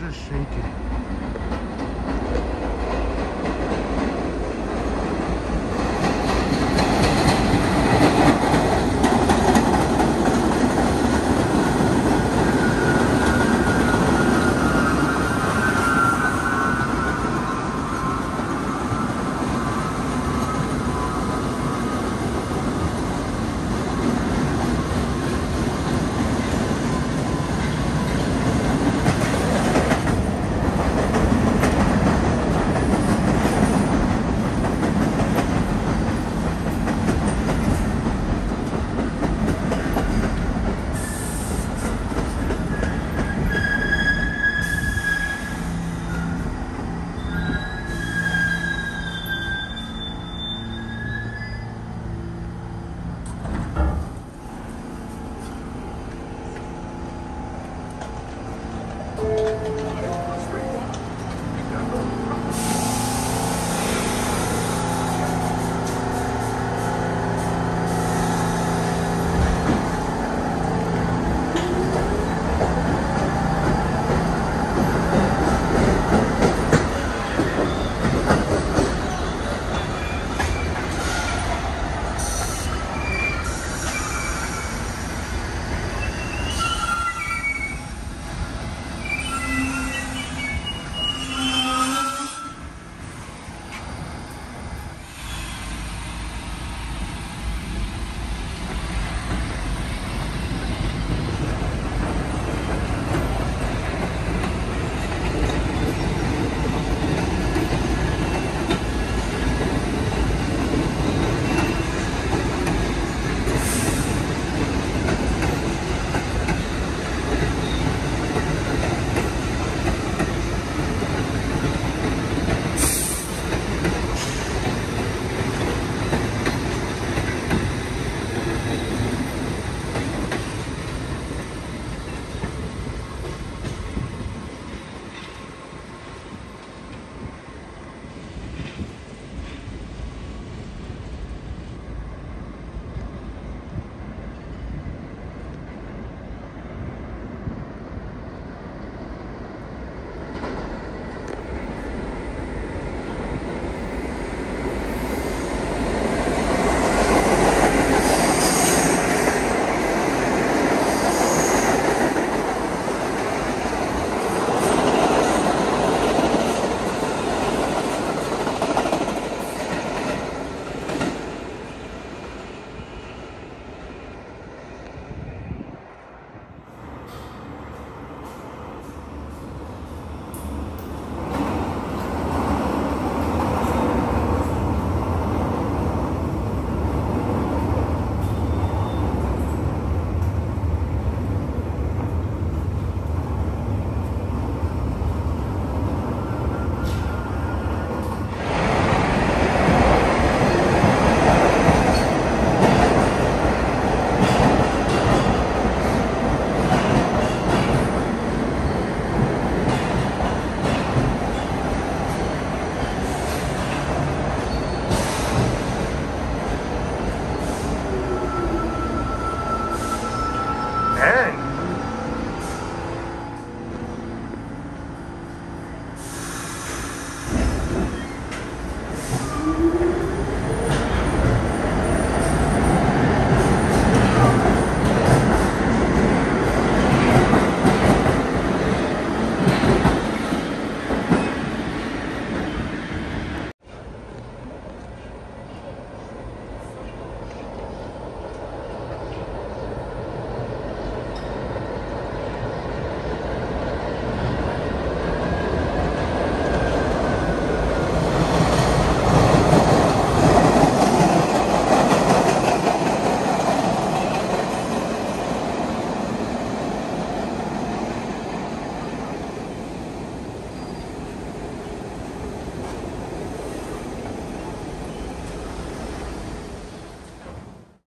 just shaking.